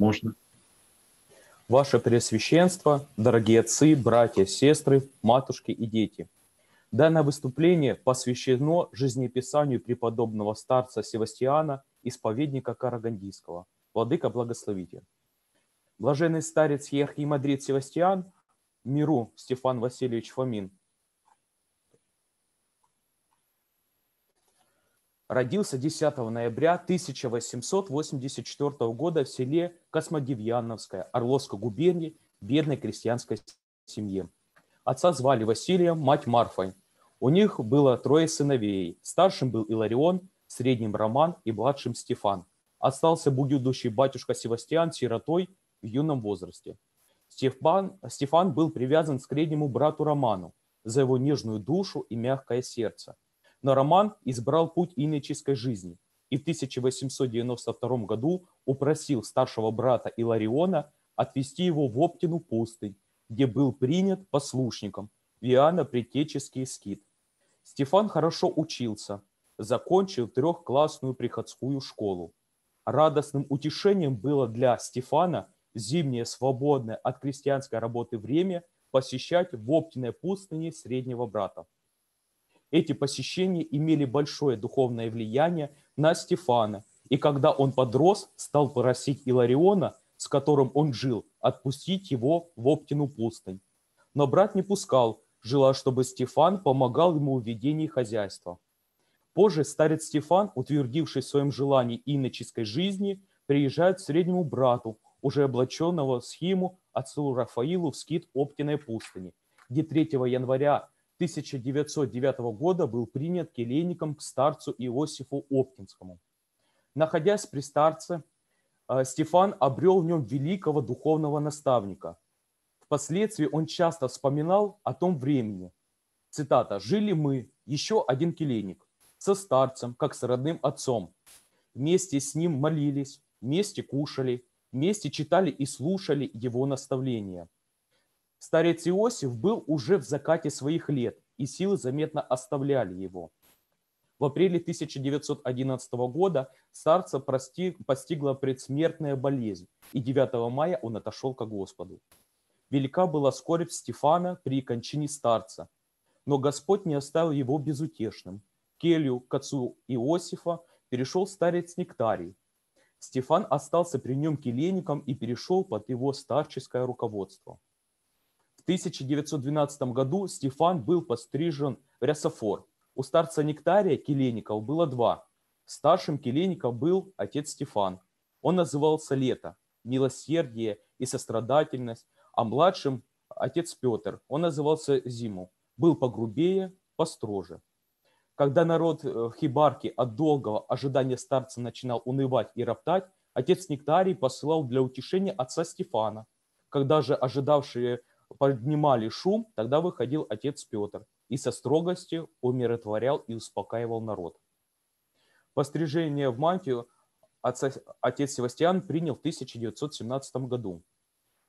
Можно. Ваше Преосвященство, дорогие отцы, братья, сестры, матушки и дети. Данное выступление посвящено жизнеописанию преподобного старца Севастиана, исповедника Карагандийского. Владыка, благословите. Блаженный старец Ерхимадрид Севастиан, миру Стефан Васильевич Фомин, родился 10 ноября 1884 года в селе Космодевьяновское Орловской губернии бедной крестьянской семье. Отца звали Василием, мать Марфой. У них было трое сыновей. Старшим был Иларион, средним Роман и младшим Стефан. Остался будущий батюшка Севастьян сиротой в юном возрасте. Стефан, Стефан был привязан к среднему брату Роману за его нежную душу и мягкое сердце – но Роман избрал путь иноческой жизни и в 1892 году упросил старшего брата Илариона отвести его в Оптину пустынь, где был принят послушником в Иоанна-Предтеческий скит. Стефан хорошо учился, закончил трехклассную приходскую школу. Радостным утешением было для Стефана зимнее свободное от крестьянской работы время посещать в Оптиной пустыне среднего брата. Эти посещения имели большое духовное влияние на Стефана, и когда он подрос, стал просить Илариона, с которым он жил, отпустить его в Оптину пустынь. Но брат не пускал, желая, чтобы Стефан помогал ему в ведении хозяйства. Позже старец Стефан, утвердивший в своем желании иноческой жизни, приезжает к среднему брату, уже облаченного в схему отцу Рафаилу в скит Оптиной пустыни, где 3 января 1909 года был принят келейником к старцу Иосифу Оптинскому. Находясь при старце, э, Стефан обрел в нем великого духовного наставника. Впоследствии он часто вспоминал о том времени. Цитата. «Жили мы, еще один келейник, со старцем, как с родным отцом. Вместе с ним молились, вместе кушали, вместе читали и слушали его наставления. Старец Иосиф был уже в закате своих лет, и силы заметно оставляли его. В апреле 1911 года старца постигла предсмертная болезнь, и 9 мая он отошел к Господу. Велика была скорбь Стефана при кончине старца, но Господь не оставил его безутешным. Келью к отцу Иосифа перешел старец Нектарий. Стефан остался при нем келейником и перешел под его старческое руководство. В 1912 году Стефан был пострижен в рясофор. У старца Нектария келейников было два. Старшим келейником был отец Стефан. Он назывался Лето, милосердие и сострадательность, а младшим отец Петр. Он назывался Зиму. Был погрубее, построже. Когда народ э, в Хибарке от долгого ожидания старца начинал унывать и роптать, отец Нектарий посылал для утешения отца Стефана. Когда же ожидавшие поднимали шум, тогда выходил отец Петр и со строгостью умиротворял и успокаивал народ. Пострижение в мантию отец Севастьян принял в 1917 году.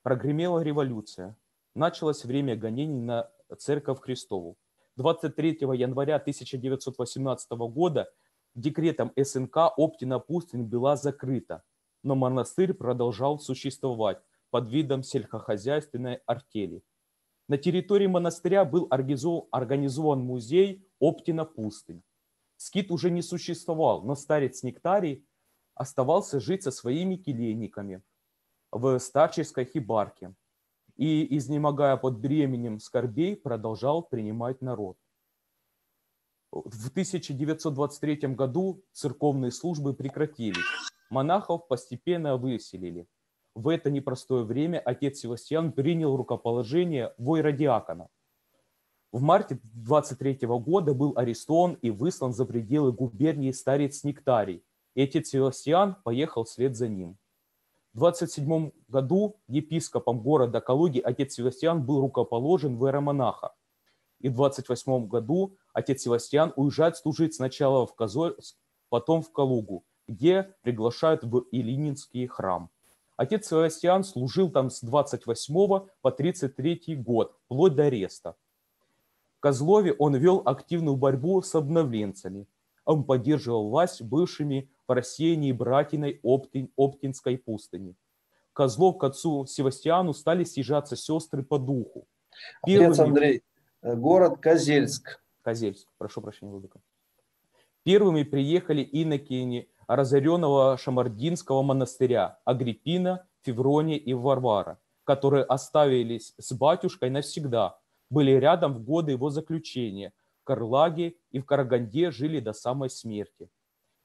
Прогремела революция. Началось время гонений на Церковь Христову. 23 января 1918 года декретом СНК Оптина пустынь была закрыта, но монастырь продолжал существовать под видом сельскохозяйственной артели. На территории монастыря был организован музей Оптина пустынь. Скит уже не существовал, но старец Нектарий оставался жить со своими келейниками в старческой хибарке и, изнемогая под бременем скорбей, продолжал принимать народ. В 1923 году церковные службы прекратились, монахов постепенно выселили – в это непростое время отец Севастьян принял рукоположение войродиакона. В марте 23 года был арестован и выслан за пределы губернии старец Нектарий, и отец Севастьян поехал вслед за ним. В 27 году епископом города Калуги отец Севастьян был рукоположен в иеромонаха. И в 28 году отец Севастьян уезжает служить сначала в Козольск, потом в Калугу, где приглашают в Илининский храм. Отец Севастьян служил там с 28 по 33 год, вплоть до ареста. В Козлове он вел активную борьбу с обновленцами. Он поддерживал власть бывшими в рассеянии братиной Оптин, Оптинской пустыни. Козлов к отцу Севастьяну стали съезжаться сестры по духу. Отец Андрей, э, город Козельск. Козельск, прошу прощения, Владыка. Первыми приехали инокини разоренного Шамардинского монастыря Агриппина, Феврония и Варвара, которые оставились с батюшкой навсегда, были рядом в годы его заключения, в Карлаге и в Караганде жили до самой смерти.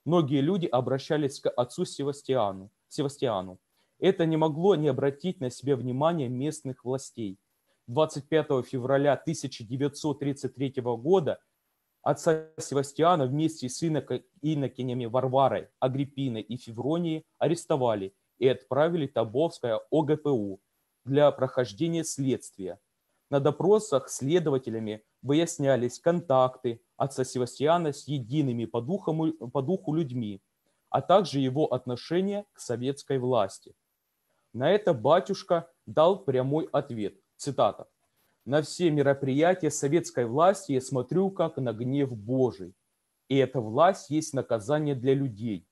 Многие люди обращались к отцу Севастиану. Севастиану. Это не могло не обратить на себя внимание местных властей. 25 февраля 1933 года отца Севастиана вместе с инокинями Варварой, Агриппиной и Февронией арестовали и отправили в Тобовское ОГПУ для прохождения следствия. На допросах следователями выяснялись контакты отца Севастьяна с едиными по, духу, по духу людьми, а также его отношение к советской власти. На это батюшка дал прямой ответ, цитата, «На все мероприятия советской власти я смотрю как на гнев Божий, и эта власть есть наказание для людей.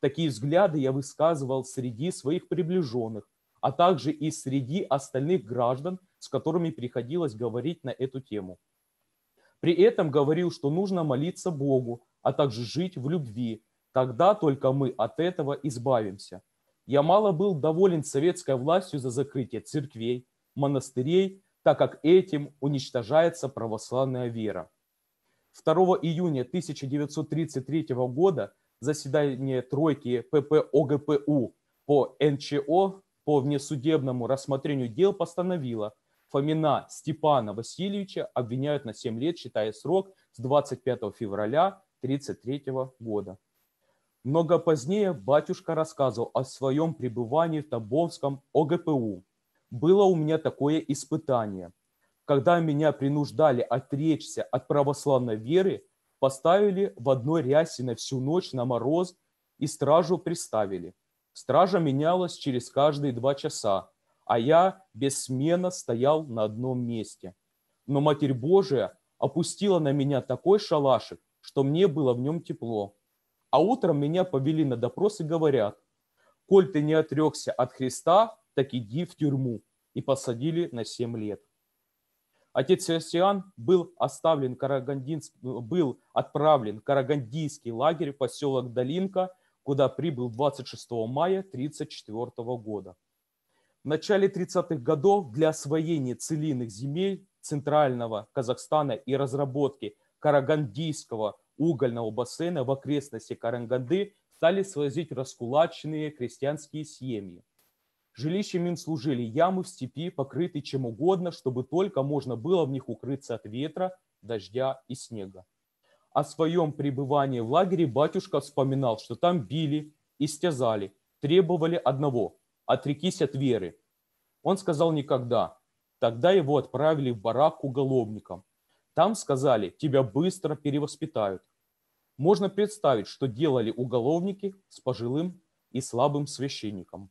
Такие взгляды я высказывал среди своих приближенных, а также и среди остальных граждан, с которыми приходилось говорить на эту тему. При этом говорил, что нужно молиться Богу, а также жить в любви. Тогда только мы от этого избавимся. Я мало был доволен советской властью за закрытие церквей, монастырей, так как этим уничтожается православная вера. 2 июня 1933 года заседание тройки ПП ОГПУ по НЧО по внесудебному рассмотрению дел постановило, Фомина Степана Васильевича обвиняют на 7 лет, считая срок с 25 февраля 1933 года. Много позднее батюшка рассказывал о своем пребывании в Тобольском ОГПУ. Было у меня такое испытание. Когда меня принуждали отречься от православной веры, поставили в одной рясе на всю ночь на мороз и стражу приставили. Стража менялась через каждые два часа, а я бессменно стоял на одном месте. Но Матерь Божия опустила на меня такой шалашик, что мне было в нем тепло. А утром меня повели на допрос и говорят, коль ты не отрекся от Христа, так иди в тюрьму. И посадили на 7 лет. Отец Севастьян был, оставлен был отправлен в Карагандийский лагерь поселок Долинка, куда прибыл 26 мая 1934 года. В начале 30-х годов для освоения целинных земель Центрального Казахстана и разработки Карагандийского угольного бассейна в окрестности Караганды стали свозить раскулаченные крестьянские семьи. Жилищем им служили ямы в степи, покрытые чем угодно, чтобы только можно было в них укрыться от ветра, дождя и снега. О своем пребывании в лагере батюшка вспоминал, что там били, истязали, требовали одного отрекись от веры. Он сказал никогда. Тогда его отправили в барак к уголовникам. Там сказали, тебя быстро перевоспитают. Можно представить, что делали уголовники с пожилым и слабым священником.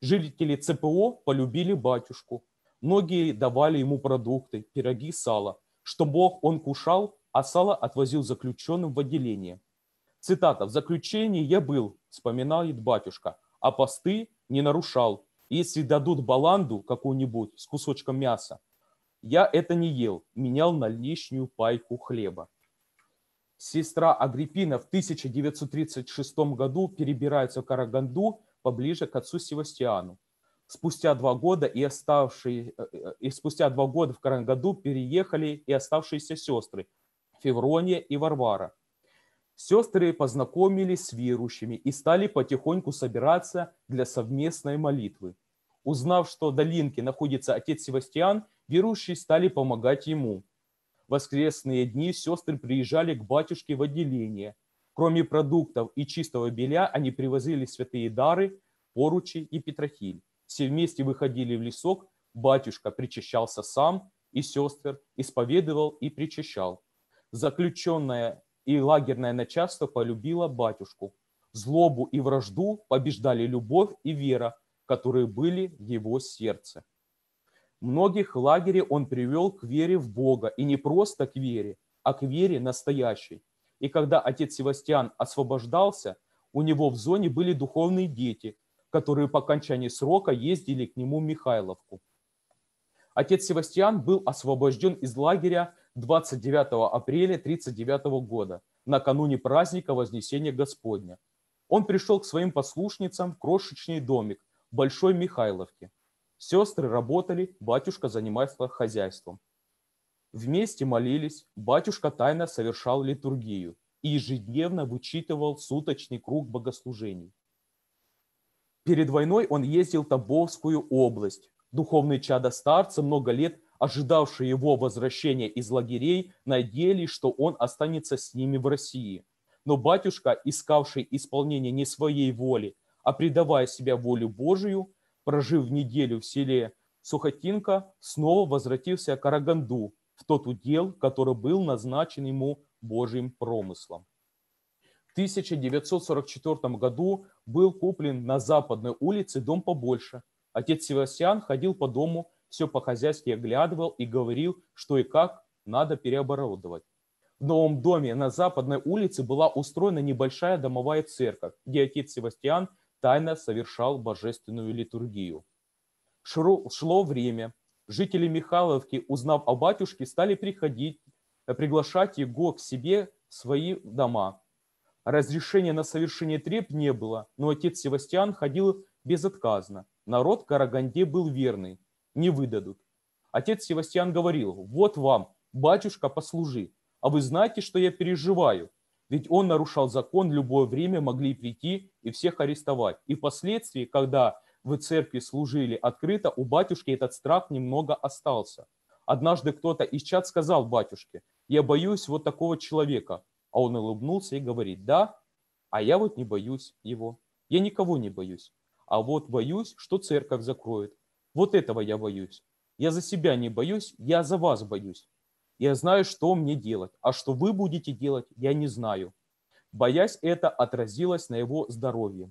Жители ЦПО полюбили батюшку. Многие давали ему продукты, пироги, сало. Что Бог он кушал, а сало отвозил заключенным в отделение. Цитата. «В заключении я был», вспоминает батюшка, «а посты не нарушал. Если дадут баланду какую-нибудь с кусочком мяса, я это не ел, менял на лишнюю пайку хлеба. Сестра Агриппина в 1936 году перебирается в Караганду поближе к отцу Севастиану. Спустя два года и оставшие, э, э, и спустя два года в Караганду переехали и оставшиеся сестры Феврония и Варвара. Сестры познакомились с верующими и стали потихоньку собираться для совместной молитвы. Узнав, что в долинке находится отец Севастьян, верующие стали помогать ему. В воскресные дни сестры приезжали к батюшке в отделение. Кроме продуктов и чистого белья, они привозили святые дары, поручи и петрохиль. Все вместе выходили в лесок, батюшка причащался сам, и сестер исповедовал и причащал. Заключенная и лагерное начальство полюбило батюшку. Злобу и вражду побеждали любовь и вера, которые были в его сердце. Многих в лагере он привел к вере в Бога, и не просто к вере, а к вере настоящей. И когда отец Севастьян освобождался, у него в зоне были духовные дети, которые по окончании срока ездили к нему в Михайловку. Отец Севастьян был освобожден из лагеря 29 апреля 1939 года, накануне праздника Вознесения Господня. Он пришел к своим послушницам в крошечный домик в Большой Михайловке. Сестры работали, батюшка занимался хозяйством. Вместе молились, батюшка тайно совершал литургию и ежедневно вычитывал суточный круг богослужений. Перед войной он ездил в Тобовскую область. Духовные чада старца, много лет ожидавшие его возвращения из лагерей, надеялись, что он останется с ними в России. Но батюшка, искавший исполнение не своей воли, а предавая себя волю Божию, прожив неделю в селе Сухотинка, снова возвратился к Караганду, в тот удел, который был назначен ему Божьим промыслом. В 1944 году был куплен на Западной улице дом побольше. Отец Севастьян ходил по дому, все по-хозяйски оглядывал и говорил, что и как надо переоборудовать. В новом доме на Западной улице была устроена небольшая домовая церковь, где отец Севастьян тайно совершал божественную литургию. Шло время, Жители Михайловки, узнав о батюшке, стали приходить, э, приглашать его к себе в свои дома. Разрешения на совершение треп не было, но отец Севастьян ходил безотказно. Народ Караганде был верный, не выдадут. Отец Севастьян говорил, вот вам, батюшка, послужи, а вы знаете, что я переживаю, ведь он нарушал закон, любое время могли прийти и всех арестовать. И впоследствии, когда в церкви служили открыто, у батюшки этот страх немного остался. Однажды кто-то из чат сказал батюшке, я боюсь вот такого человека. А он улыбнулся и говорит, да, а я вот не боюсь его. Я никого не боюсь. А вот боюсь, что церковь закроет. Вот этого я боюсь. Я за себя не боюсь, я за вас боюсь. Я знаю, что мне делать, а что вы будете делать, я не знаю. Боясь это отразилось на его здоровье.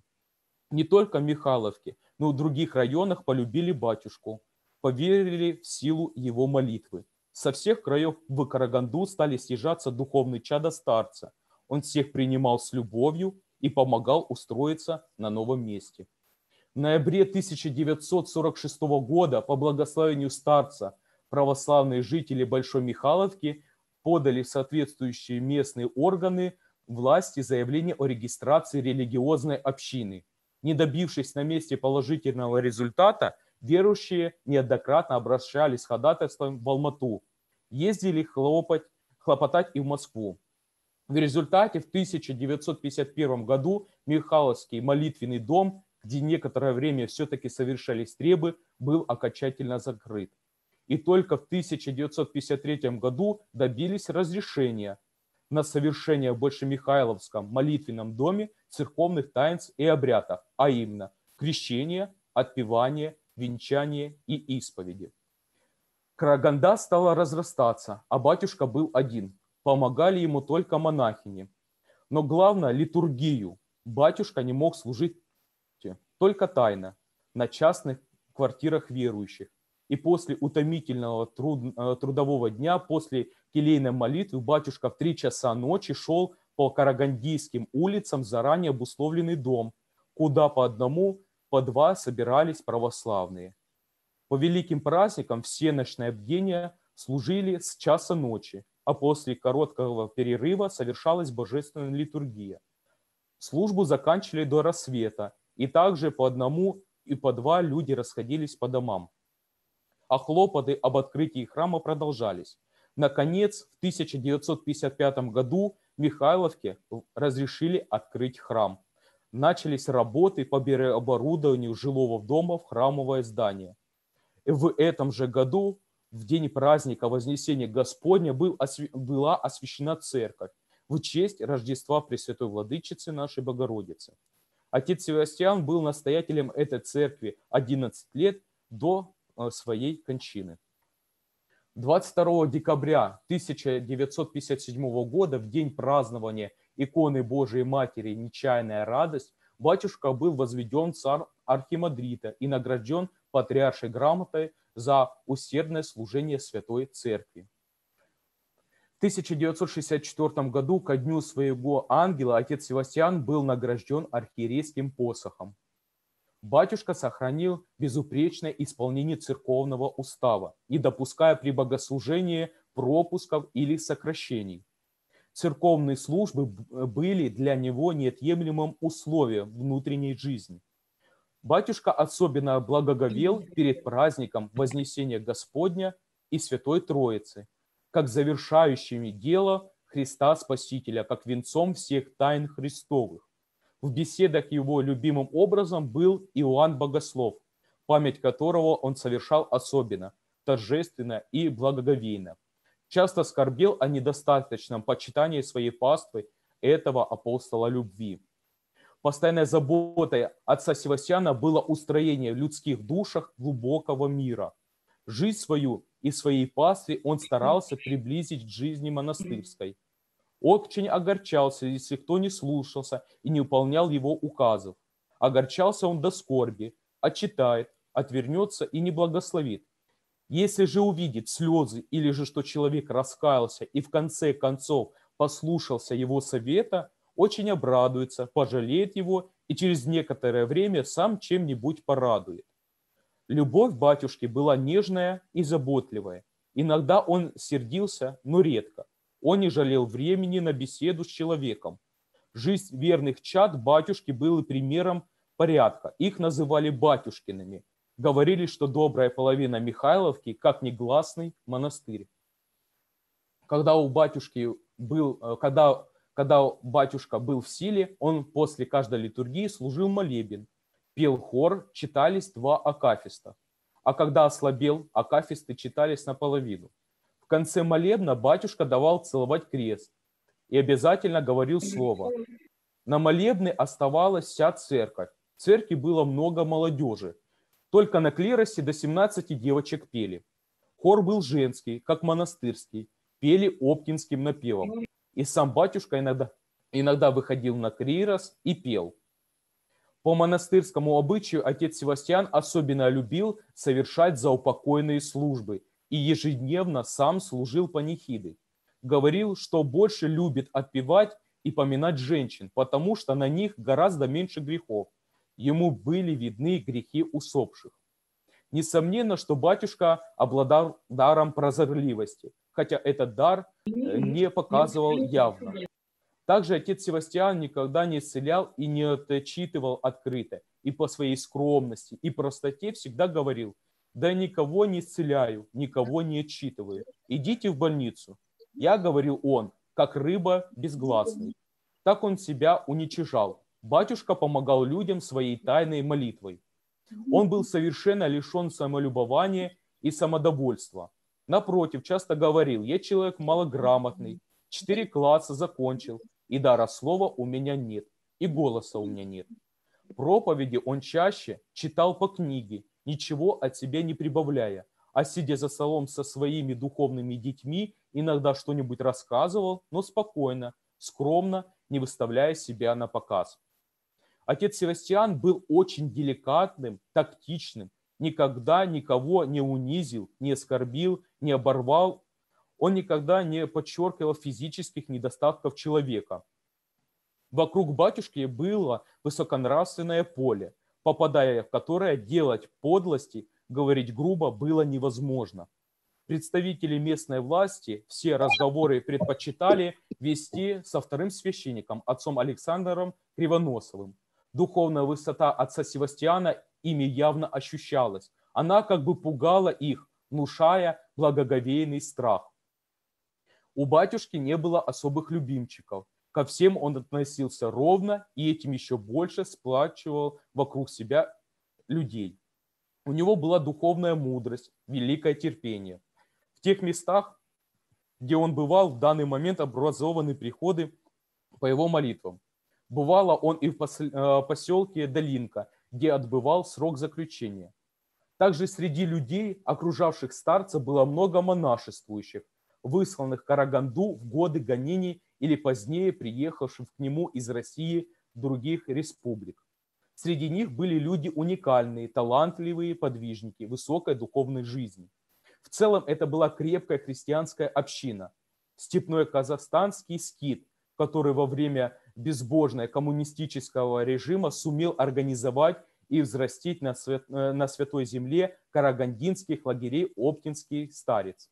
Не только в Михайловке, но в других районах полюбили батюшку, поверили в силу его молитвы. Со всех краев в Караганду стали съезжаться духовные чада старца. Он всех принимал с любовью и помогал устроиться на новом месте. В ноябре 1946 года по благословению старца православные жители Большой Михайловки подали соответствующие местные органы власти заявление о регистрации религиозной общины – не добившись на месте положительного результата, верующие неоднократно обращались ходатайством в Алмату, ездили хлопать, хлопотать и в Москву. В результате в 1951 году Михайловский молитвенный дом, где некоторое время все-таки совершались требы, был окончательно закрыт. И только в 1953 году добились разрешения на совершение в Большемихайловском молитвенном доме церковных таинств и обрядов, а именно крещение, отпевание, венчание и исповеди. Караганда стала разрастаться, а батюшка был один. Помогали ему только монахини. Но главное – литургию. Батюшка не мог служить только тайно, на частных квартирах верующих. И после утомительного труд, э, трудового дня, после келейной молитвы, батюшка в три часа ночи шел по Карагандийским улицам заранее обусловленный дом, куда по одному, по два собирались православные. По великим праздникам все ночные бдения служили с часа ночи, а после короткого перерыва совершалась божественная литургия. Службу заканчивали до рассвета, и также по одному и по два люди расходились по домам. А хлопоты об открытии храма продолжались. Наконец, в 1955 году Михайловке разрешили открыть храм. Начались работы по переоборудованию жилого дома в храмовое здание. В этом же году, в день праздника Вознесения Господня, был, освя... была освящена церковь в честь Рождества Пресвятой Владычицы нашей Богородицы. Отец Севастьян был настоятелем этой церкви 11 лет до э, своей кончины. 22 декабря 1957 года, в день празднования иконы Божией Матери «Нечаянная радость», батюшка был возведен царь архимандрита и награжден патриаршей грамотой за усердное служение Святой Церкви. В 1964 году ко дню своего ангела отец Севастьян был награжден архиерейским посохом. Батюшка сохранил безупречное исполнение церковного устава, не допуская при богослужении пропусков или сокращений. Церковные службы были для него неотъемлемым условием внутренней жизни. Батюшка особенно благоговел перед праздником Вознесения Господня и Святой Троицы, как завершающими дело Христа Спасителя, как венцом всех тайн Христовых. В беседах его любимым образом был Иоанн Богослов, память которого он совершал особенно, торжественно и благоговейно. Часто скорбел о недостаточном почитании своей паствы этого апостола любви. Постоянной заботой отца Севастьяна было устроение в людских душах глубокого мира. Жизнь свою и своей пастве он старался приблизить к жизни монастырской. Очень огорчался, если кто не слушался и не выполнял его указов. Огорчался он до скорби, отчитает, отвернется и не благословит. Если же увидит слезы или же что человек раскаялся и в конце концов послушался его совета, очень обрадуется, пожалеет его и через некоторое время сам чем-нибудь порадует. Любовь батюшки была нежная и заботливая. Иногда он сердился, но редко. Он не жалел времени на беседу с человеком. Жизнь верных чад батюшки была примером порядка. Их называли батюшкиными. Говорили, что добрая половина Михайловки как негласный монастырь. Когда у батюшки был, э, когда, когда батюшка был в силе, он после каждой литургии служил молебен, пел хор, читались два акафиста. А когда ослабел, акафисты читались наполовину. В конце молебна батюшка давал целовать крест и обязательно говорил слово. На молебне оставалась вся церковь. В церкви было много молодежи. Только на клиросе до 17 девочек пели. Хор был женский, как монастырский. Пели оптинским напевом. И сам батюшка иногда, иногда выходил на клирос и пел. По монастырскому обычаю отец Севастьян особенно любил совершать заупокойные службы и ежедневно сам служил панихиды. Говорил, что больше любит отпевать и поминать женщин, потому что на них гораздо меньше грехов. Ему были видны грехи усопших. Несомненно, что батюшка обладал даром прозорливости, хотя этот дар э, не показывал явно. Также отец Севастьян никогда не исцелял и не отчитывал открыто, и по своей скромности и простоте всегда говорил, да никого не исцеляю, никого не отчитываю. Идите в больницу. Я, говорил он, как рыба безгласный. Так он себя уничижал. Батюшка помогал людям своей тайной молитвой. Он был совершенно лишен самолюбования и самодовольства. Напротив, часто говорил, я человек малограмотный, четыре класса закончил, и дара слова у меня нет, и голоса у меня нет. Проповеди он чаще читал по книге, ничего от себя не прибавляя, а сидя за столом со своими духовными детьми, иногда что-нибудь рассказывал, но спокойно, скромно, не выставляя себя на показ. Отец Севастьян был очень деликатным, тактичным, никогда никого не унизил, не оскорбил, не оборвал он никогда не подчеркивал физических недостатков человека. Вокруг батюшки было высоконравственное поле, попадая в которое делать подлости, говорить грубо было невозможно. Представители местной власти все разговоры предпочитали вести со вторым священником, отцом Александром Кривоносовым. Духовная высота отца Севастьяна ими явно ощущалась. Она как бы пугала их, внушая благоговейный страх. У батюшки не было особых любимчиков. Ко всем он относился ровно и этим еще больше сплачивал вокруг себя людей. У него была духовная мудрость, великое терпение. В тех местах, где он бывал, в данный момент образованы приходы по его молитвам. Бывало он и в э, поселке Долинка, где отбывал срок заключения. Также среди людей, окружавших старца, было много монашествующих, высланных Караганду в годы гонений или позднее приехавших к нему из России других республик. Среди них были люди уникальные, талантливые подвижники высокой духовной жизни. В целом это была крепкая христианская община, степной казахстанский скит, который во время безбожного коммунистического режима сумел организовать и взрастить на, свят, э, на святой земле карагандинских лагерей Оптинский старец.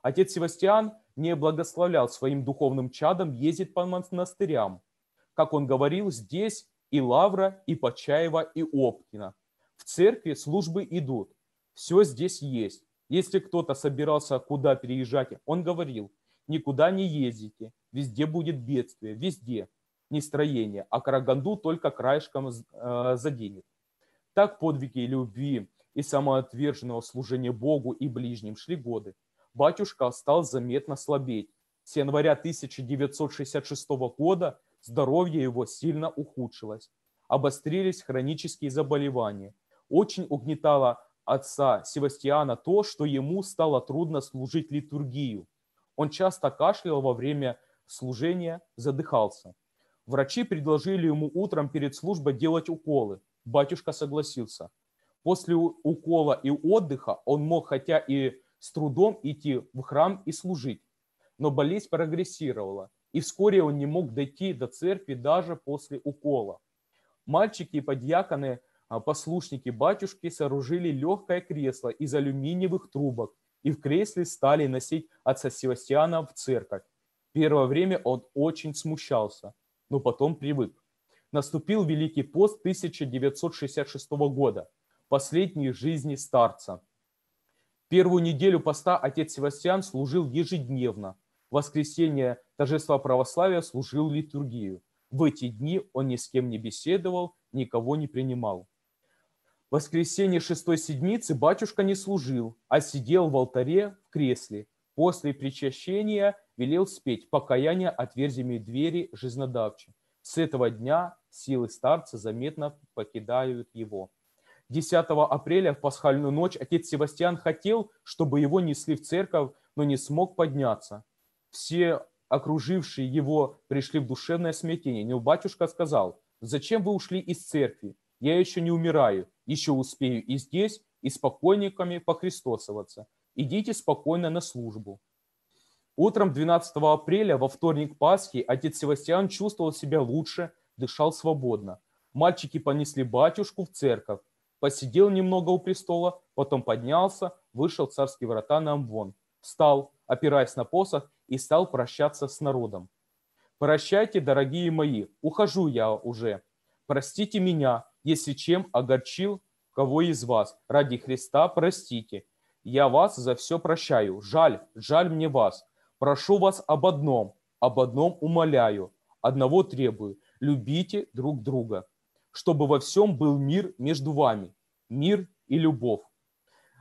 Отец Севастьян не благословлял своим духовным чадом ездить по монастырям. Как он говорил, здесь и Лавра, и Почаева, и Оптина. В церкви службы идут. Все здесь есть. Если кто-то собирался куда переезжать, он говорил, никуда не ездите, везде будет бедствие, везде нестроение, а Караганду только краешком э, заденет. Так подвиги любви и самоотверженного служения Богу и ближним шли годы. Батюшка стал заметно слабеть. С января 1966 года здоровье его сильно ухудшилось. Обострились хронические заболевания. Очень угнетало отца Севастьяна то, что ему стало трудно служить литургию. Он часто кашлял во время служения, задыхался. Врачи предложили ему утром перед службой делать уколы. Батюшка согласился. После укола и отдыха он мог хотя и с трудом идти в храм и служить. Но болезнь прогрессировала, и вскоре он не мог дойти до церкви даже после укола. Мальчики и подьяконы, а, послушники батюшки, сооружили легкое кресло из алюминиевых трубок, и в кресле стали носить отца Севастьяна в церковь. Первое время он очень смущался – но потом привык. Наступил Великий пост 1966 года, последней жизни старца. Первую неделю поста отец Севастьян служил ежедневно. В воскресенье торжества православия служил литургию. В эти дни он ни с кем не беседовал, никого не принимал. В воскресенье шестой седмицы батюшка не служил, а сидел в алтаре в кресле. После причащения велел спеть «Покаяние отверзими двери жизнодавче». С этого дня силы старца заметно покидают его. 10 апреля в пасхальную ночь отец Севастьян хотел, чтобы его несли в церковь, но не смог подняться. Все окружившие его пришли в душевное смятение. Но батюшка сказал, «Зачем вы ушли из церкви? Я еще не умираю, еще успею и здесь, и с покойниками похристосоваться. Идите спокойно на службу». Утром 12 апреля, во вторник Пасхи, отец Севастьян чувствовал себя лучше, дышал свободно. Мальчики понесли батюшку в церковь. Посидел немного у престола, потом поднялся, вышел в царские врата на Амвон. Встал, опираясь на посох, и стал прощаться с народом. «Прощайте, дорогие мои, ухожу я уже. Простите меня, если чем огорчил кого из вас. Ради Христа простите. Я вас за все прощаю. Жаль, жаль мне вас. Прошу вас об одном, об одном умоляю, одного требую. Любите друг друга, чтобы во всем был мир между вами, мир и любовь.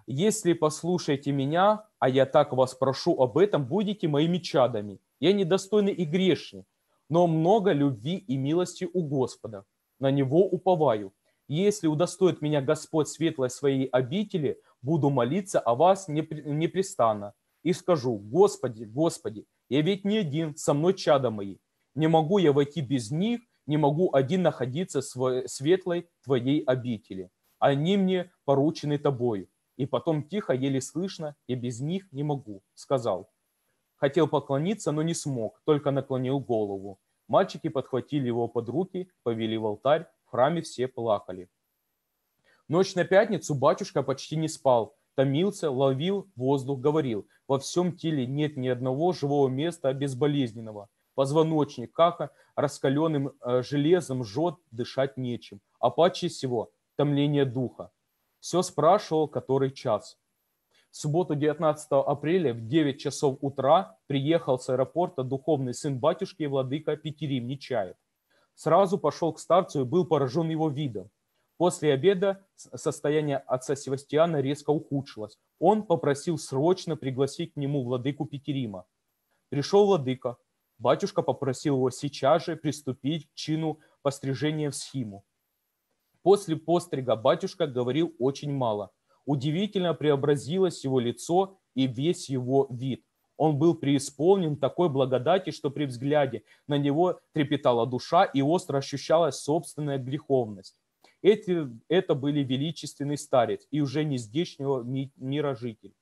Если послушаете меня, а я так вас прошу об этом, будете моими чадами. Я недостойный и грешный, но много любви и милости у Господа. На Него уповаю. Если удостоит меня Господь светлой своей обители, буду молиться о вас непрестанно и скажу, Господи, Господи, я ведь не один, со мной чада мои. Не могу я войти без них, не могу один находиться в светлой Твоей обители. Они мне поручены Тобою. И потом тихо, еле слышно, я без них не могу, сказал. Хотел поклониться, но не смог, только наклонил голову. Мальчики подхватили его под руки, повели в алтарь, в храме все плакали. Ночь на пятницу батюшка почти не спал, томился, ловил воздух, говорил, во всем теле нет ни одного живого места безболезненного. Позвоночник, как раскаленным э, железом жжет, дышать нечем. А паче всего томление духа. Все спрашивал, который час. В субботу 19 апреля в 9 часов утра приехал с аэропорта духовный сын батюшки и владыка Петерим Нечаев. Сразу пошел к старцу и был поражен его видом. После обеда состояние отца Севастьяна резко ухудшилось. Он попросил срочно пригласить к нему владыку Петерима. Пришел владыка. Батюшка попросил его сейчас же приступить к чину пострижения в схиму. После пострига батюшка говорил очень мало. Удивительно преобразилось его лицо и весь его вид. Он был преисполнен такой благодати, что при взгляде на него трепетала душа и остро ощущалась собственная греховность. Эти, это были величественный старец и уже не здешнего мира житель.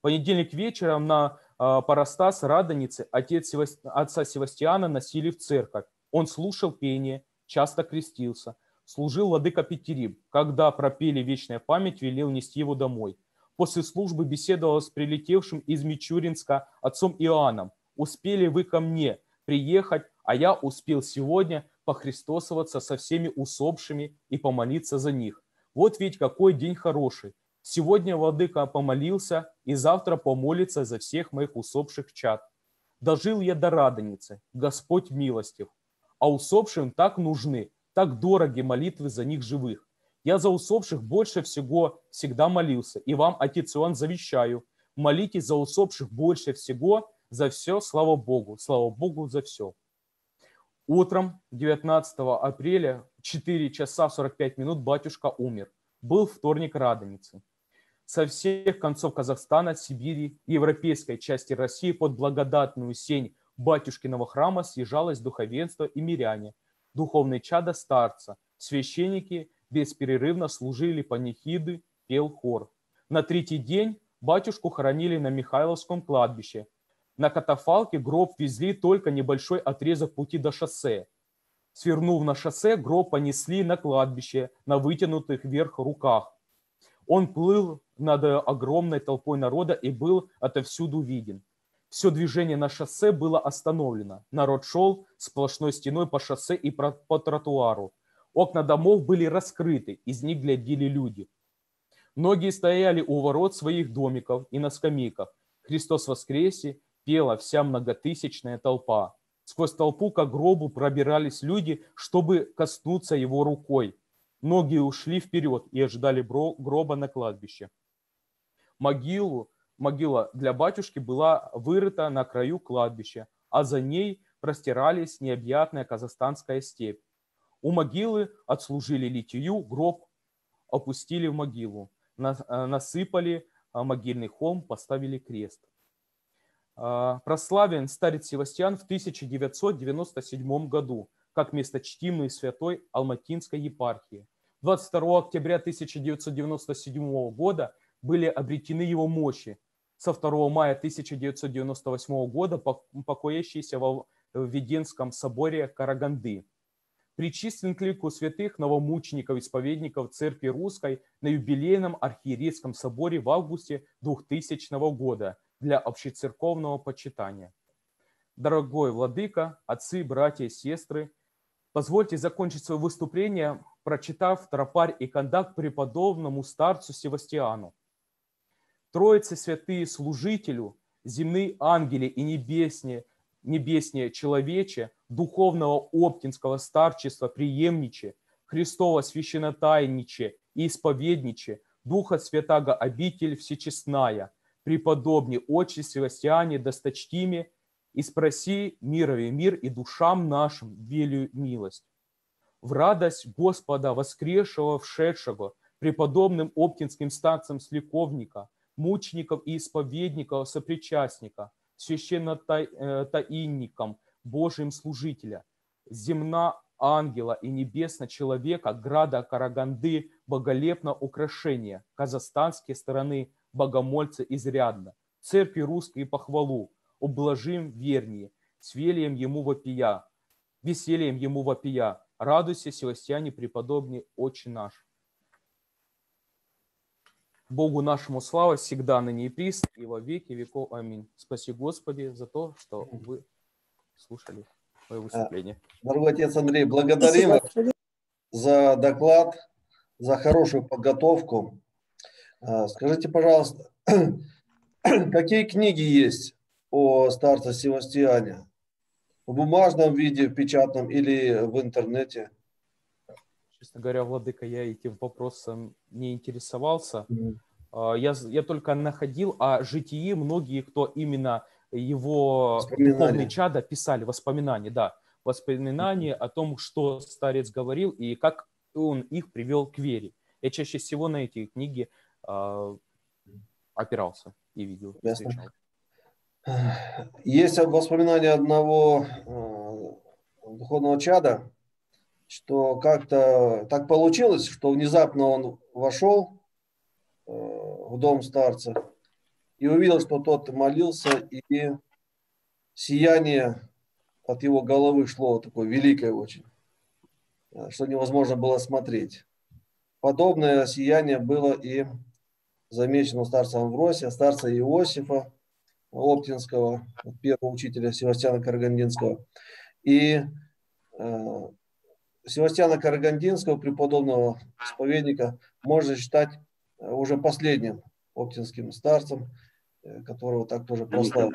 Понедельник вечером на э, Парастас Радонице отец отца Севастьяна носили в церковь. Он слушал пение, часто крестился. служил владыка Петерим. Когда пропели вечная память, велел нести его домой. После службы беседовал с прилетевшим из Мичуринска отцом Иоанном. «Успели вы ко мне приехать, а я успел сегодня похристосоваться со всеми усопшими и помолиться за них. Вот ведь какой день хороший. Сегодня владыка помолился и завтра помолится за всех моих усопших чад. Дожил я до радоницы, Господь милостив. А усопшим так нужны, так дороги молитвы за них живых. Я за усопших больше всего всегда молился, и вам, отец Иоанн, завещаю, молитесь за усопших больше всего, за все, слава Богу, слава Богу за все. Утром 19 апреля 4 часа 45 минут батюшка умер. Был вторник Радоницы. Со всех концов Казахстана, Сибири и европейской части России под благодатную сень батюшкиного храма съезжалось духовенство и миряне, духовные чада старца, священники беспрерывно служили панихиды, пел хор. На третий день батюшку хоронили на Михайловском кладбище. На катафалке гроб везли только небольшой отрезок пути до шоссе. Свернув на шоссе, гроб понесли на кладбище на вытянутых вверх руках. Он плыл над огромной толпой народа и был отовсюду виден. Все движение на шоссе было остановлено. Народ шел сплошной стеной по шоссе и по тротуару. Окна домов были раскрыты, из них глядели люди. Многие стояли у ворот своих домиков и на скамейках. Христос воскресе, пела вся многотысячная толпа. Сквозь толпу к гробу пробирались люди, чтобы коснуться его рукой. Многие ушли вперед и ожидали гроба на кладбище. Могилу, могила для батюшки была вырыта на краю кладбища, а за ней простирались необъятная казахстанская степь. У могилы отслужили литию, гроб опустили в могилу, э, насыпали э, могильный холм, поставили крест. Э, прославен старец Севастьян в 1997 году как месточтимый святой Алматинской епархии. 22 октября 1997 года были обретены его мощи. Со 2 мая 1998 года покоящиеся в Веденском соборе Караганды причислен к лику святых новомучеников-исповедников Церкви Русской на юбилейном архиерейском соборе в августе 2000 года для общецерковного почитания. Дорогой владыка, отцы, братья и сестры, позвольте закончить свое выступление, прочитав тропарь и кондак преподобному старцу Севастиану. Троицы святые служителю, земные ангели и небесные, небеснее человече, духовного оптинского старчества преемниче, Христова священнотайниче и исповедниче, Духа Святаго обитель всечестная, преподобни отче Севастиане досточтиме, и спроси мирове мир и душам нашим велю милость. В радость Господа воскресшего, вшедшего, преподобным оптинским старцем сликовника, мучеников и исповедников сопричастника – священно-таинником, Божьим служителя, земна ангела и небесно человека, града Караганды, боголепно украшение, казахстанские стороны, богомольцы изрядно, церкви русской похвалу, ублажим вернее, с вельем ему вопия, весельем ему вопия, радуйся, Севастьяне, преподобный Отче наш. Богу нашему слава всегда на ней приз и во веки веков. Аминь. Спаси Господи за то, что вы слушали мое выступление. Дорогой отец Андрей, благодарим вас за доклад, за хорошую подготовку. А, скажите, пожалуйста, какие книги есть о старце Севастьяне? В бумажном виде, в печатном или в интернете? Честно говоря, Владыка, я этим вопросом не интересовался. Mm. Я, я только находил о житии многие, кто именно его духовные чада писали, воспоминания, да, воспоминания о том, что старец говорил и как он их привел к вере. Я чаще всего на эти книги э, опирался и видел. Ясно. Есть воспоминания одного э, духовного чада, что как-то так получилось, что внезапно он вошел э, в дом старца и увидел, что тот молился, и сияние от его головы шло такое великое очень. что невозможно было смотреть. Подобное сияние было и замечено у старца Амвросия, старца Иосифа Оптинского, первого учителя Севастьяна Карагандинского. И э, Севастьяна Карагандинского, преподобного исповедника, можно считать э, уже последним оптинским старцем, э, которого так тоже прославил.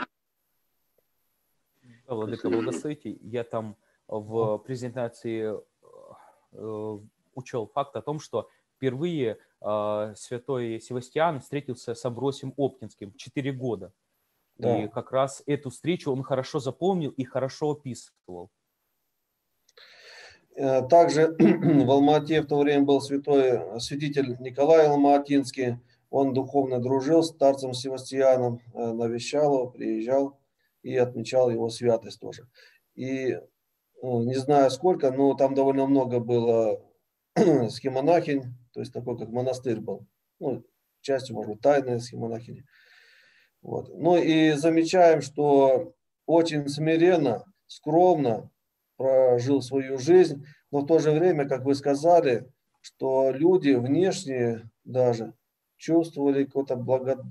Владыка, благословите. Я там в презентации э, учел факт о том, что впервые э, святой Севастьян встретился с Амбросием Оптинским 4 года. Да. И как раз эту встречу он хорошо запомнил и хорошо описывал. Э, также в Алмате в то время был святой святитель Николай Алматинский. Он духовно дружил с старцем Севастьяном, э, навещал его, приезжал и отмечал его святость тоже. И ну, не знаю сколько, но там довольно много было схемонахинь, то есть такой как монастырь был. Ну, частью, может быть, тайная схемонахини. Вот. Ну и замечаем, что очень смиренно, скромно прожил свою жизнь, но в то же время, как вы сказали, что люди внешние даже чувствовали какой-то благо...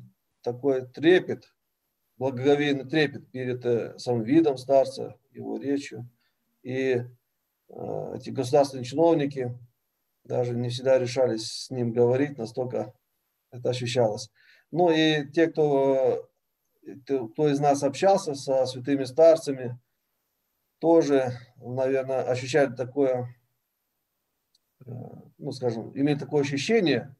такой трепет, благоговейный трепет перед э, самым видом старца, его речью. И э, эти государственные чиновники даже не всегда решались с ним говорить, настолько это ощущалось. Ну и те, кто, кто из нас общался со святыми старцами, тоже, наверное, ощущают такое, э, ну, скажем, имеют такое ощущение,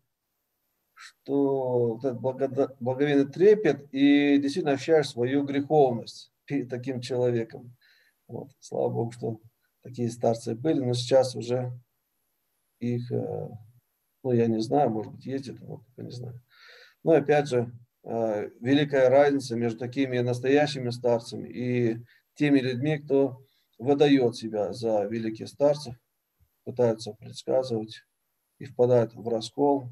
что вот этот благовейный трепет и действительно ощущаешь свою греховность перед таким человеком. Вот. Слава Богу, что такие старцы были, но сейчас уже их, э, ну, я не знаю, может быть, ездит, но не знаю. Но опять же, э, великая разница между такими настоящими старцами и теми людьми, кто выдает себя за великих старцев, пытаются предсказывать и впадают в раскол.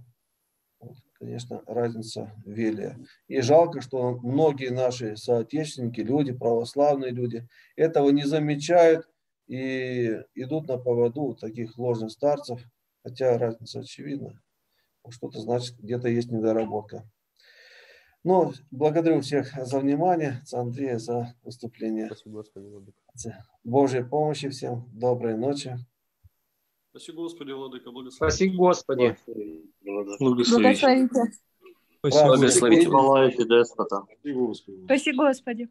Вот, конечно, разница велия. И жалко, что многие наши соотечественники, люди, православные люди, этого не замечают и идут на поводу таких ложных старцев, хотя разница очевидна. Что-то значит, где-то есть недоработка. Ну, благодарю всех за внимание, за Андрея, за выступление. Спасибо, Господи, Владыка. Божьей помощи всем. Доброй ночи. Спасибо, Господи, Владыка, благослови. Спасибо, Господи. Благословите. Благословите. Спасибо, Господи.